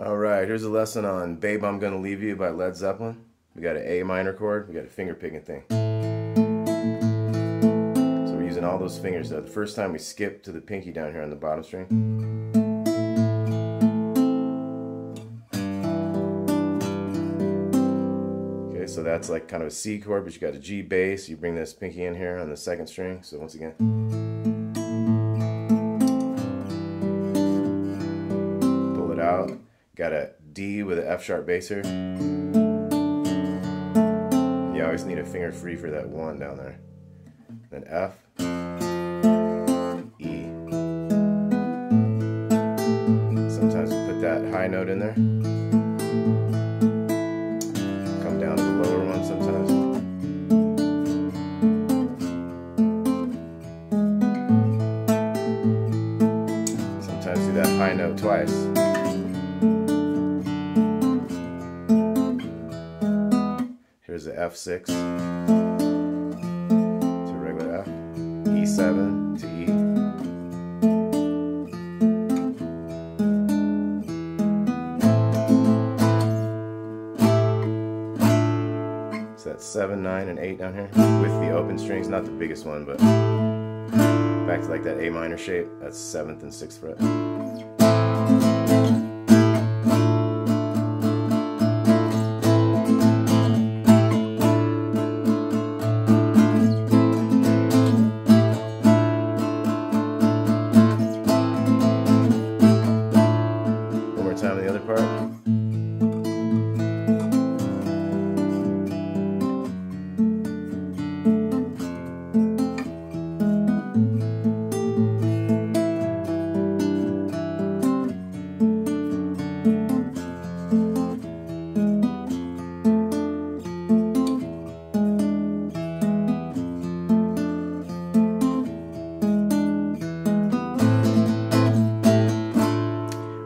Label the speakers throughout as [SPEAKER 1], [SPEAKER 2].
[SPEAKER 1] All right, here's a lesson on Babe, I'm Gonna Leave You by Led Zeppelin. We got an A minor chord, we got a finger picking thing. So we're using all those fingers. though. The first time we skip to the pinky down here on the bottom string. Okay, so that's like kind of a C chord, but you got a G bass. You bring this pinky in here on the second string. So once again. Got a D with an F sharp bass. You always need a finger free for that one down there. Then F, E. Sometimes we put that high note in there. Come down to the lower one sometimes. Sometimes do that high note twice. F6 to regular F, E7 to E. So that's 7, 9, and 8 down here with the open strings, not the biggest one, but back to like that A minor shape. That's 7th and 6th fret.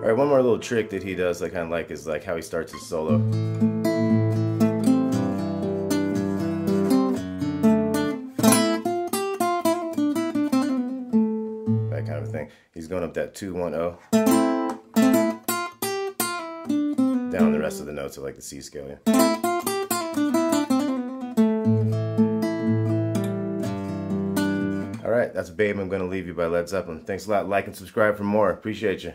[SPEAKER 1] All right, one more little trick that he does I kind of like is like how he starts his solo. That kind of thing. He's going up that 2-1-0. Down the rest of the notes of like the C scale, yeah. All right, that's Babe, I'm Gonna Leave You by Led Zeppelin. Thanks a lot. Like and subscribe for more. Appreciate you.